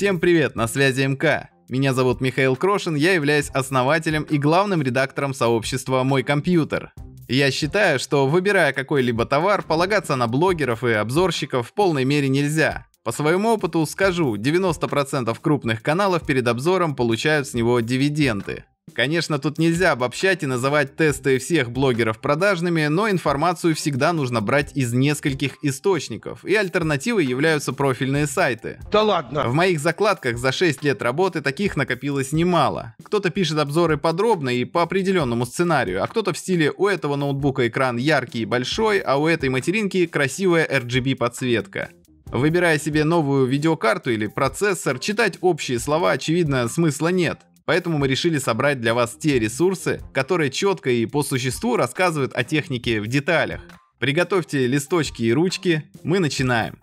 Всем привет, на связи МК. Меня зовут Михаил Крошин, я являюсь основателем и главным редактором сообщества «Мой компьютер». Я считаю, что выбирая какой-либо товар, полагаться на блогеров и обзорщиков в полной мере нельзя. По своему опыту скажу, 90% крупных каналов перед обзором получают с него дивиденды. Конечно, тут нельзя обобщать и называть тесты всех блогеров продажными, но информацию всегда нужно брать из нескольких источников, и альтернативой являются профильные сайты. Да ладно! В моих закладках за 6 лет работы таких накопилось немало. Кто-то пишет обзоры подробно и по определенному сценарию, а кто-то в стиле «у этого ноутбука экран яркий и большой, а у этой материнки красивая RGB подсветка». Выбирая себе новую видеокарту или процессор, читать общие слова очевидно смысла нет. Поэтому мы решили собрать для вас те ресурсы, которые четко и по существу рассказывают о технике в деталях. Приготовьте листочки и ручки, мы начинаем.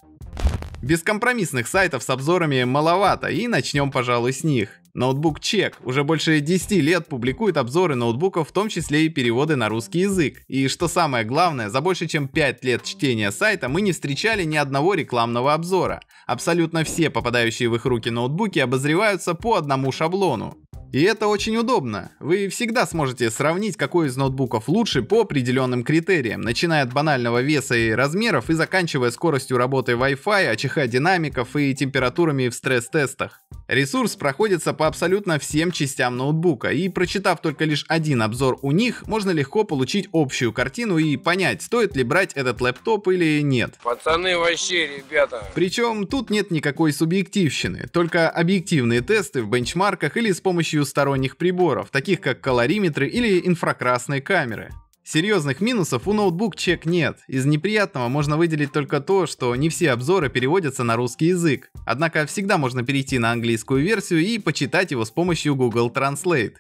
Бескомпромиссных сайтов с обзорами маловато, и начнем, пожалуй, с них. Ноутбук Чек уже больше 10 лет публикует обзоры ноутбуков, в том числе и переводы на русский язык. И что самое главное, за больше чем 5 лет чтения сайта мы не встречали ни одного рекламного обзора. Абсолютно все попадающие в их руки ноутбуки обозреваются по одному шаблону. И это очень удобно. Вы всегда сможете сравнить, какой из ноутбуков лучше по определенным критериям, начиная от банального веса и размеров и заканчивая скоростью работы Wi-Fi, АЧХ динамиков и температурами в стресс-тестах. Ресурс проходится по абсолютно всем частям ноутбука, и прочитав только лишь один обзор у них, можно легко получить общую картину и понять, стоит ли брать этот лэптоп или нет. Пацаны вообще, ребята. Причем тут нет никакой субъективщины, только объективные тесты в бенчмарках или с помощью сторонних приборов, таких как калориметры или инфракрасные камеры. Серьезных минусов у ноутбук чек нет. Из неприятного можно выделить только то, что не все обзоры переводятся на русский язык. Однако всегда можно перейти на английскую версию и почитать его с помощью Google Translate.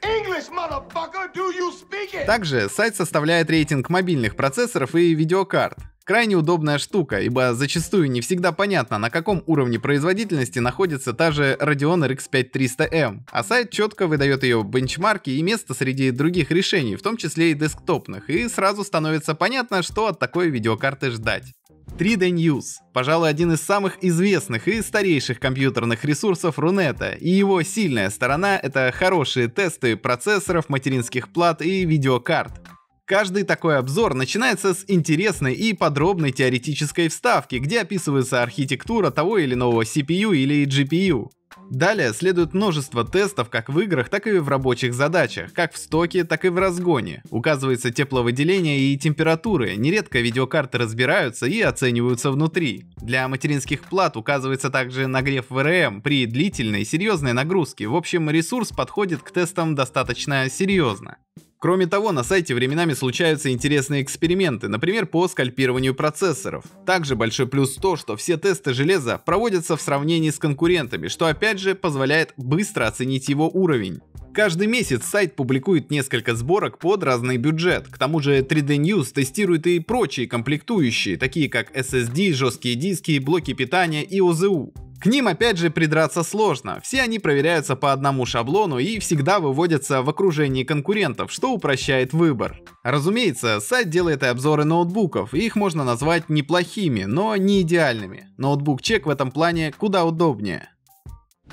Также сайт составляет рейтинг мобильных процессоров и видеокарт. Крайне удобная штука, ибо зачастую не всегда понятно, на каком уровне производительности находится та же Radeon RX 5300M, а сайт четко выдает ее бенчмарки и место среди других решений, в том числе и десктопных, и сразу становится понятно, что от такой видеокарты ждать. 3D News, пожалуй, один из самых известных и старейших компьютерных ресурсов Рунета, и его сильная сторона — это хорошие тесты процессоров, материнских плат и видеокарт. Каждый такой обзор начинается с интересной и подробной теоретической вставки, где описывается архитектура того или иного CPU или GPU. Далее следует множество тестов как в играх, так и в рабочих задачах, как в стоке, так и в разгоне. Указывается тепловыделение и температуры, нередко видеокарты разбираются и оцениваются внутри. Для материнских плат указывается также нагрев ВРМ при длительной серьезной нагрузке. В общем, ресурс подходит к тестам достаточно серьезно. Кроме того, на сайте временами случаются интересные эксперименты, например, по скальпированию процессоров. Также большой плюс то, что все тесты железа проводятся в сравнении с конкурентами, что опять же позволяет быстро оценить его уровень. Каждый месяц сайт публикует несколько сборок под разный бюджет. К тому же 3D News тестирует и прочие комплектующие, такие как SSD, жесткие диски, блоки питания и ОЗУ. К ним опять же придраться сложно, все они проверяются по одному шаблону и всегда выводятся в окружении конкурентов, что упрощает выбор. Разумеется, сайт делает и обзоры ноутбуков, и их можно назвать неплохими, но не идеальными. Ноутбук чек в этом плане куда удобнее.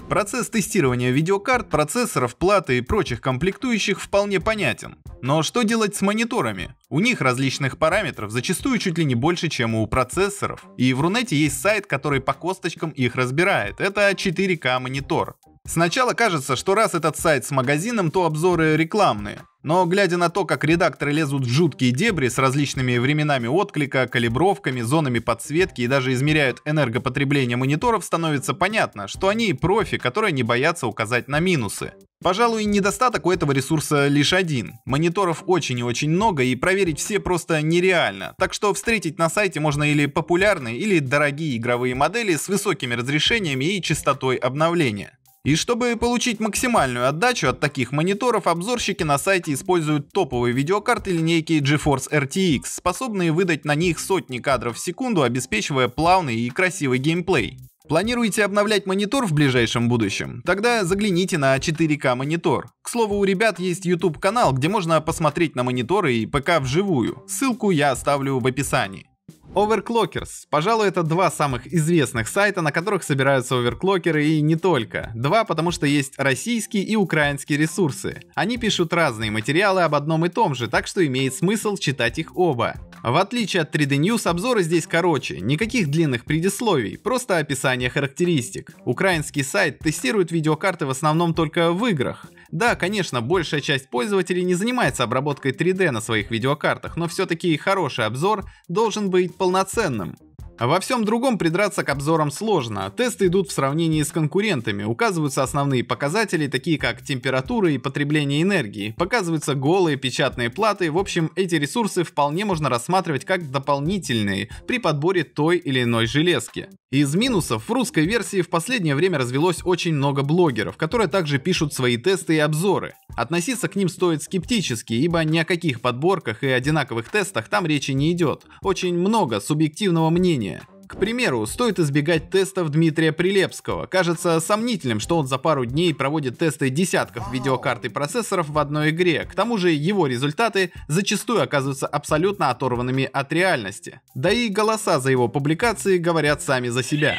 Процесс тестирования видеокарт, процессоров, платы и прочих комплектующих вполне понятен. Но что делать с мониторами? У них различных параметров зачастую чуть ли не больше, чем у процессоров. И в Рунете есть сайт, который по косточкам их разбирает. Это 4К монитор. Сначала кажется, что раз этот сайт с магазином, то обзоры рекламные. Но глядя на то, как редакторы лезут в жуткие дебри с различными временами отклика, калибровками, зонами подсветки и даже измеряют энергопотребление мониторов, становится понятно, что они профи, которые не боятся указать на минусы. Пожалуй, недостаток у этого ресурса лишь один. Мониторов очень и очень много, и проверить все просто нереально. Так что встретить на сайте можно или популярные, или дорогие игровые модели с высокими разрешениями и частотой обновления. И чтобы получить максимальную отдачу от таких мониторов, обзорщики на сайте используют топовые видеокарты линейки GeForce RTX, способные выдать на них сотни кадров в секунду, обеспечивая плавный и красивый геймплей. Планируете обновлять монитор в ближайшем будущем? Тогда загляните на 4К монитор. К слову, у ребят есть YouTube канал, где можно посмотреть на мониторы и ПК вживую. Ссылку я оставлю в описании. Overclockers. Пожалуй, это два самых известных сайта, на которых собираются оверклокеры и не только. Два, потому что есть российские и украинские ресурсы. Они пишут разные материалы об одном и том же, так что имеет смысл читать их оба. В отличие от 3D News, обзоры здесь короче, никаких длинных предисловий, просто описание характеристик. Украинский сайт тестирует видеокарты в основном только в играх. Да, конечно, большая часть пользователей не занимается обработкой 3D на своих видеокартах, но все-таки хороший обзор должен быть полноценным. Во всем другом придраться к обзорам сложно. Тесты идут в сравнении с конкурентами, указываются основные показатели, такие как температура и потребление энергии, показываются голые печатные платы, в общем, эти ресурсы вполне можно рассматривать как дополнительные при подборе той или иной железки. Из минусов в русской версии в последнее время развелось очень много блогеров, которые также пишут свои тесты и обзоры. Относиться к ним стоит скептически, ибо ни о каких подборках и одинаковых тестах там речи не идет. Очень много субъективного мнения. К примеру, стоит избегать тестов Дмитрия Прилепского. Кажется сомнительным, что он за пару дней проводит тесты десятков видеокарт и процессоров в одной игре. К тому же его результаты зачастую оказываются абсолютно оторванными от реальности. Да и голоса за его публикации говорят сами за себя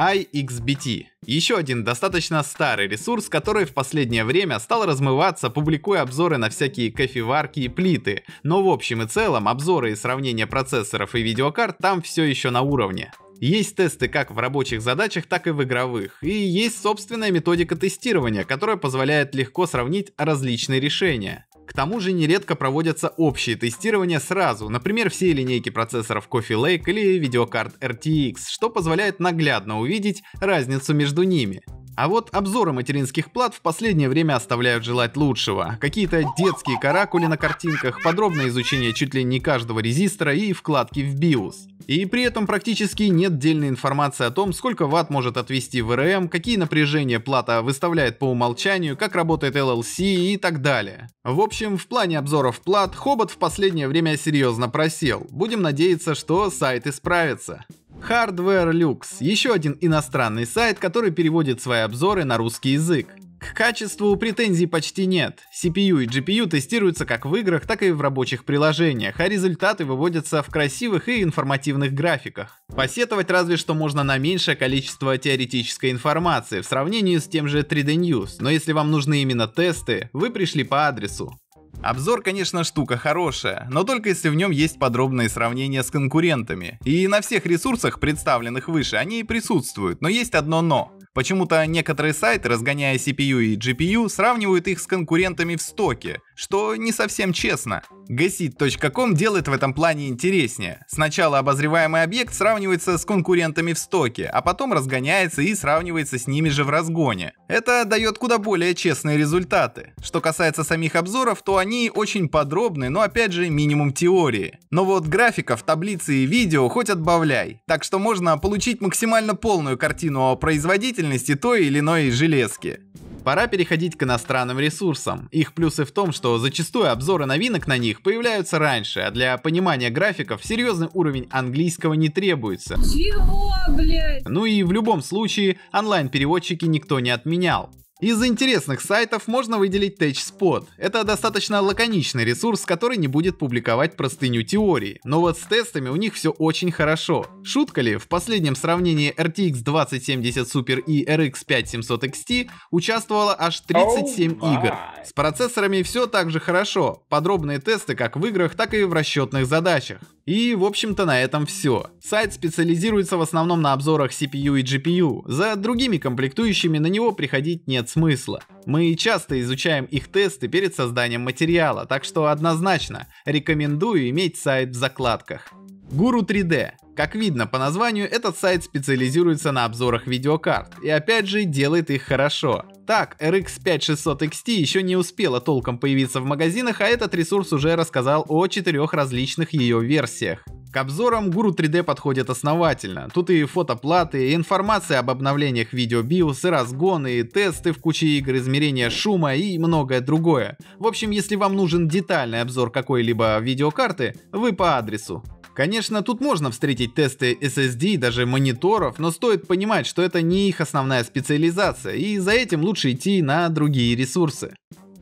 iXBT. Еще один достаточно старый ресурс, который в последнее время стал размываться, публикуя обзоры на всякие кофеварки и плиты. Но в общем и целом обзоры и сравнения процессоров и видеокарт там все еще на уровне. Есть тесты как в рабочих задачах, так и в игровых. И есть собственная методика тестирования, которая позволяет легко сравнить различные решения. К тому же нередко проводятся общие тестирования сразу, например, все линейки процессоров Coffee Lake или видеокарт RTX, что позволяет наглядно увидеть разницу между ними. А вот обзоры материнских плат в последнее время оставляют желать лучшего. Какие-то детские каракули на картинках, подробное изучение чуть ли не каждого резистора и вкладки в BIOS. И при этом практически нет дельной информации о том, сколько ватт может отвести ВРМ, какие напряжения плата выставляет по умолчанию, как работает LLC и так далее. В общем, в плане обзоров плат Хобот в последнее время серьезно просел. Будем надеяться, что сайт исправится. Hardware Lux – еще один иностранный сайт, который переводит свои обзоры на русский язык. К качеству претензий почти нет. CPU и GPU тестируются как в играх, так и в рабочих приложениях, а результаты выводятся в красивых и информативных графиках. Посетовать разве что можно на меньшее количество теоретической информации в сравнении с тем же 3D News, но если вам нужны именно тесты, вы пришли по адресу. Обзор, конечно, штука хорошая, но только если в нем есть подробные сравнения с конкурентами. И на всех ресурсах, представленных выше, они и присутствуют, но есть одно но. Почему-то некоторые сайты, разгоняя CPU и GPU, сравнивают их с конкурентами в стоке, что не совсем честно. Gasit.com делает в этом плане интереснее. Сначала обозреваемый объект сравнивается с конкурентами в стоке, а потом разгоняется и сравнивается с ними же в разгоне. Это дает куда более честные результаты. Что касается самих обзоров, то они очень подробны, но опять же минимум теории. Но вот графиков, таблицы и видео хоть отбавляй. Так что можно получить максимально полную картину о производительности той или иной железки. Пора переходить к иностранным ресурсам. Их плюсы в том, что зачастую обзоры новинок на них появляются раньше, а для понимания графиков серьезный уровень английского не требуется. Чего, блядь? Ну и в любом случае онлайн-переводчики никто не отменял. Из интересных сайтов можно выделить TouchSpot. Это достаточно лаконичный ресурс, который не будет публиковать простыню теории. Но вот с тестами у них все очень хорошо. Шутка ли, в последнем сравнении RTX 2070 Super и RX 5700 XT участвовало аж 37 oh игр. С процессорами все так же хорошо. Подробные тесты как в играх, так и в расчетных задачах. И, в общем-то, на этом все. Сайт специализируется в основном на обзорах CPU и GPU. За другими комплектующими на него приходить нет смысла. Мы часто изучаем их тесты перед созданием материала, так что однозначно рекомендую иметь сайт в закладках. Guru 3D. Как видно по названию, этот сайт специализируется на обзорах видеокарт и опять же делает их хорошо. Так, RX 5600 XT еще не успела толком появиться в магазинах, а этот ресурс уже рассказал о четырех различных ее версиях. К обзорам Guru 3D подходит основательно. Тут и фотоплаты, и информация об обновлениях видео BIOS, и разгоны, и тесты в куче игр, измерения шума и многое другое. В общем, если вам нужен детальный обзор какой-либо видеокарты, вы по адресу. Конечно, тут можно встретить тесты SSD, даже мониторов, но стоит понимать, что это не их основная специализация, и за этим лучше идти на другие ресурсы.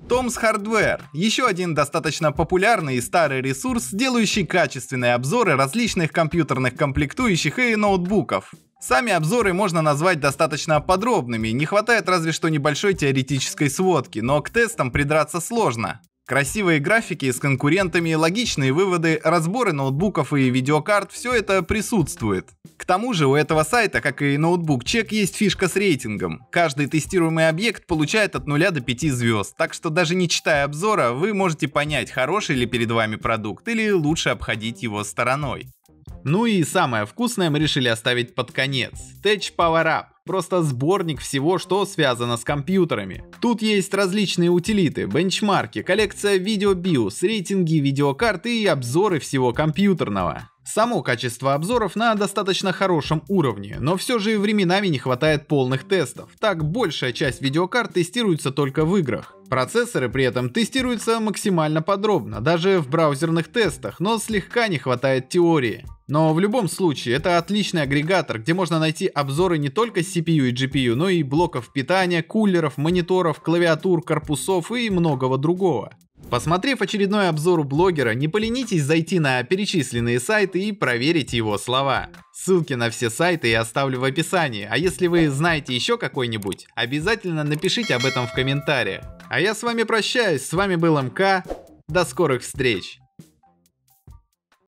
Tom's Hardware – еще один достаточно популярный и старый ресурс, делающий качественные обзоры различных компьютерных комплектующих и ноутбуков. Сами обзоры можно назвать достаточно подробными, не хватает разве что небольшой теоретической сводки, но к тестам придраться сложно. Красивые графики с конкурентами, логичные выводы, разборы ноутбуков и видеокарт – все это присутствует. К тому же у этого сайта, как и ноутбук чек, есть фишка с рейтингом. Каждый тестируемый объект получает от 0 до 5 звезд, так что даже не читая обзора, вы можете понять, хороший ли перед вами продукт или лучше обходить его стороной. Ну и самое вкусное мы решили оставить под конец. Tech Power Up. Просто сборник всего, что связано с компьютерами. Тут есть различные утилиты, бенчмарки, коллекция видеобиос, рейтинги видеокарты и обзоры всего компьютерного. Само качество обзоров на достаточно хорошем уровне, но все же временами не хватает полных тестов. Так большая часть видеокарт тестируется только в играх. Процессоры при этом тестируются максимально подробно, даже в браузерных тестах, но слегка не хватает теории. Но в любом случае, это отличный агрегатор, где можно найти обзоры не только CPU и GPU, но и блоков питания, кулеров, мониторов, клавиатур, корпусов и многого другого. Посмотрев очередной обзор у блогера, не поленитесь зайти на перечисленные сайты и проверить его слова. Ссылки на все сайты я оставлю в описании, а если вы знаете еще какой-нибудь, обязательно напишите об этом в комментариях. А я с вами прощаюсь, с вами был МК, до скорых встреч!